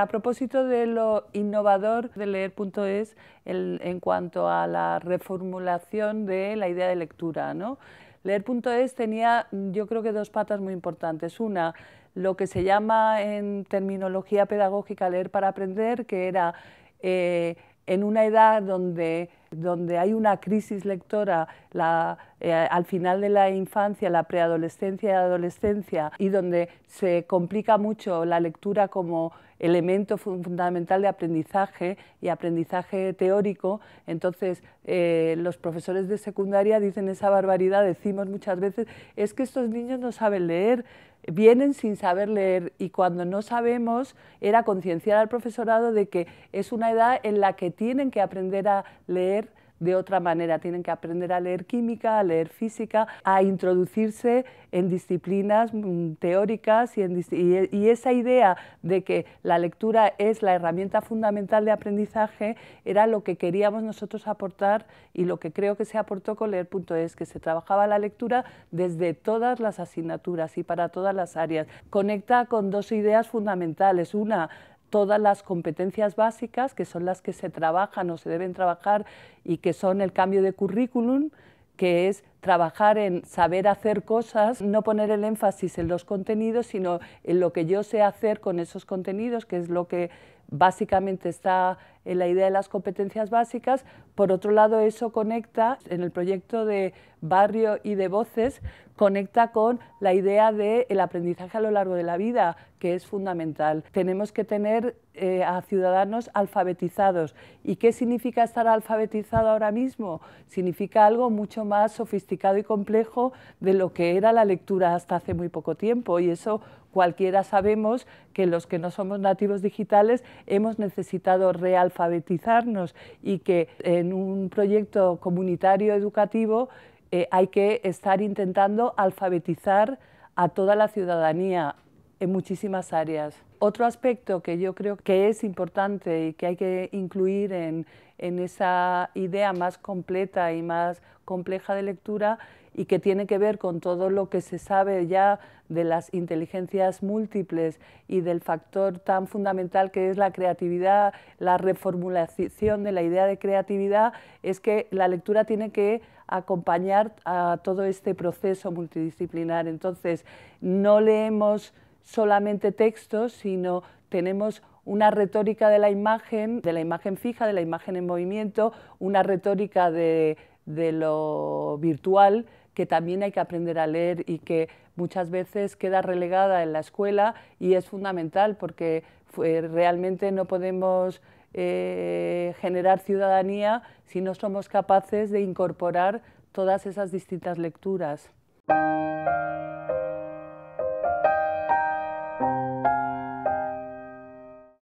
a propósito de lo innovador de leer.es en cuanto a la reformulación de la idea de lectura, ¿no? Leer.es tenía, yo creo que dos patas muy importantes. Una, lo que se llama en terminología pedagógica leer para aprender, que era eh, en una edad donde, donde hay una crisis lectora eh, al final de la infancia, la preadolescencia y adolescencia, y donde se complica mucho la lectura como elemento fundamental de aprendizaje y aprendizaje teórico, entonces eh, los profesores de secundaria dicen esa barbaridad, decimos muchas veces, es que estos niños no saben leer, vienen sin saber leer y cuando no sabemos era concienciar al profesorado de que es una edad en la que tienen que aprender a leer de otra manera. Tienen que aprender a leer química, a leer física, a introducirse en disciplinas mm, teóricas y, y, esa idea de que la lectura es la herramienta fundamental de aprendizaje era lo que queríamos nosotros aportar y lo que creo que se aportó con leer.es, que se trabajaba la lectura desde todas las asignaturas y para todas las áreas. Conecta con dos ideas fundamentales. Una, todas las competencias básicas, que son las que se trabajan o se deben trabajar y que son el cambio de currículum, que es trabajar en saber hacer cosas, no poner el énfasis en los contenidos, sino en lo que yo sé hacer con esos contenidos, que es lo que básicamente está en la idea de las competencias básicas. Por otro lado, eso conecta en el proyecto de barrio y de voces, conecta con la idea del aprendizaje a lo largo de la vida, que es fundamental. Tenemos que tener eh, a ciudadanos alfabetizados. ¿Y qué significa estar alfabetizado ahora mismo? Significa algo mucho más sofisticado y complejo de lo que era la lectura hasta hace muy poco tiempo. Y eso cualquiera sabemos que los que no somos nativos digitales hemos necesitado realfabetizarnos y que en un proyecto comunitario educativo eh, hay que estar intentando alfabetizar a toda la ciudadanía en muchísimas áreas. Otro aspecto que yo creo que es importante y que hay que incluir en, en esa idea más completa y más compleja de lectura y que tiene que ver con todo lo que se sabe ya de las inteligencias múltiples y del factor tan fundamental que es la creatividad, la reformulación de la idea de creatividad, es que la lectura tiene que acompañar a todo este proceso multidisciplinar. Entonces, no leemos solamente textos, sino tenemos una retórica de la imagen, de la imagen fija, de la imagen en movimiento, una retórica de, de lo virtual que también hay que aprender a leer y que muchas veces queda relegada en la escuela y es fundamental porque realmente no podemos eh, generar ciudadanía si no somos capaces de incorporar todas esas distintas lecturas.